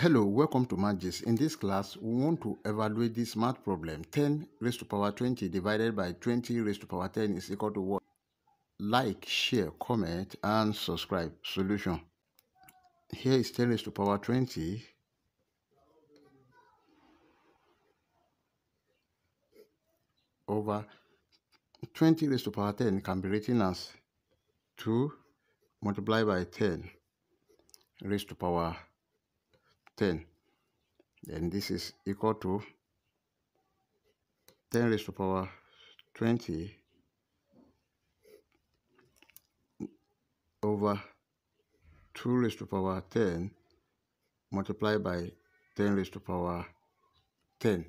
Hello, welcome to Mathgist. In this class, we want to evaluate this math problem. 10 raised to power 20 divided by 20 raised to power 10 is equal to what? Like, share, comment, and subscribe. Solution. Here is 10 raised to power 20 over 20 raised to power 10 can be written as 2 multiplied by 10 raised to power 10 then this is equal to 10 raised to power 20 over 2 raised to power 10 multiplied by 10 raised to power 10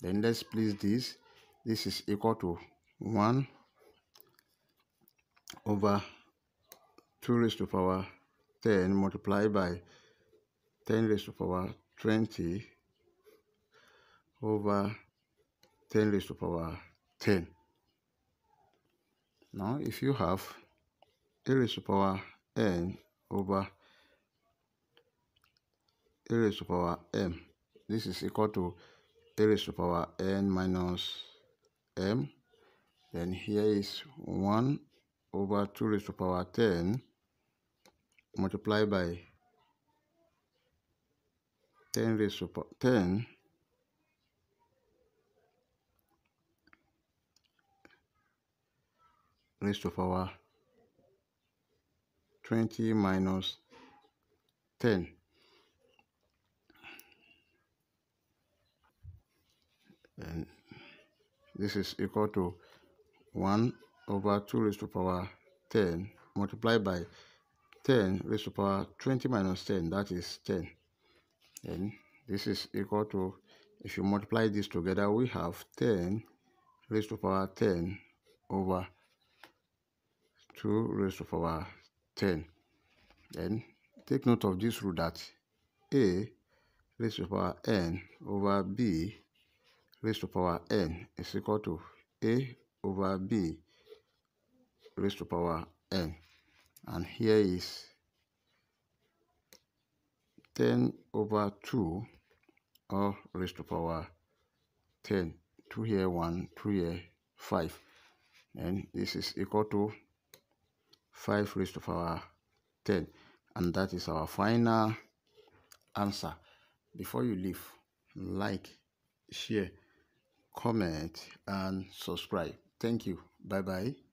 then let's place this. This is equal to 1 over 2 raised to power 10 multiplied by 10 raised to power 20 over 10 raised to power 10. Now, if you have a raised to power n over a raised to power m, this is equal to a raised to power n minus m. Then here is 1 over 2 raised to power 10 multiplied by 10 raised to 10 raised to power 20 minus 10 and this is equal to 1 over 2 raised to power 10 multiplied by 10 raised to power 20 minus 10 that is 10 then this is equal to if you multiply this together we have 10 raised to power 10 over 2 raised to power 10 then take note of this rule that a raised to power n over b raised to power n is equal to a over b raised to power n. And here is 10 over 2 or raised to power 10 2 here 1 2 here 5 and this is equal to 5 raised to power 10 and that is our final answer. Before you leave like share comment and subscribe. Thank you. Bye bye